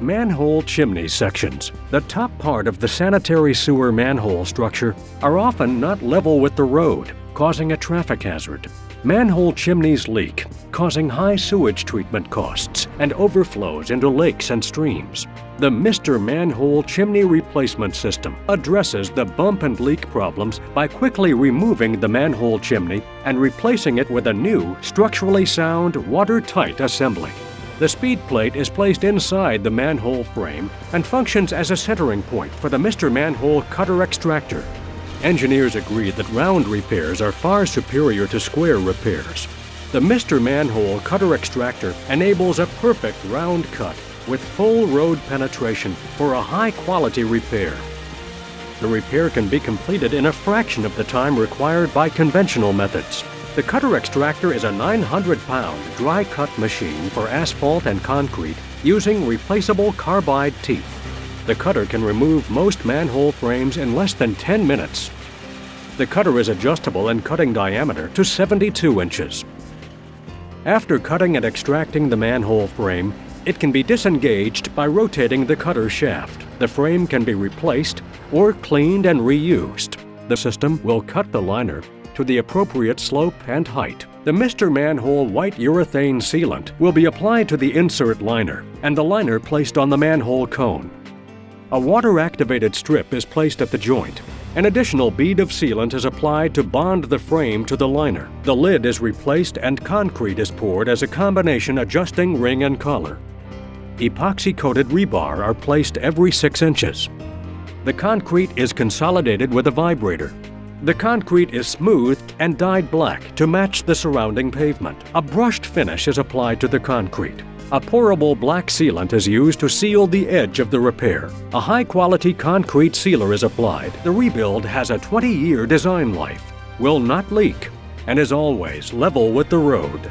Manhole chimney sections, the top part of the sanitary sewer manhole structure, are often not level with the road, causing a traffic hazard. Manhole chimneys leak, causing high sewage treatment costs and overflows into lakes and streams. The Mr. Manhole Chimney Replacement System addresses the bump and leak problems by quickly removing the manhole chimney and replacing it with a new, structurally sound, watertight assembly. The speed plate is placed inside the manhole frame and functions as a centering point for the Mr. Manhole cutter extractor. Engineers agree that round repairs are far superior to square repairs. The Mr. Manhole cutter extractor enables a perfect round cut with full road penetration for a high quality repair. The repair can be completed in a fraction of the time required by conventional methods. The cutter extractor is a 900 pound dry cut machine for asphalt and concrete using replaceable carbide teeth. The cutter can remove most manhole frames in less than 10 minutes. The cutter is adjustable in cutting diameter to 72 inches. After cutting and extracting the manhole frame, it can be disengaged by rotating the cutter shaft. The frame can be replaced or cleaned and reused. The system will cut the liner to the appropriate slope and height. The Mr. Manhole white urethane sealant will be applied to the insert liner and the liner placed on the manhole cone. A water-activated strip is placed at the joint. An additional bead of sealant is applied to bond the frame to the liner. The lid is replaced and concrete is poured as a combination adjusting ring and collar. Epoxy-coated rebar are placed every 6 inches. The concrete is consolidated with a vibrator. The concrete is smoothed and dyed black to match the surrounding pavement. A brushed finish is applied to the concrete. A pourable black sealant is used to seal the edge of the repair. A high-quality concrete sealer is applied. The rebuild has a 20-year design life, will not leak, and is always level with the road.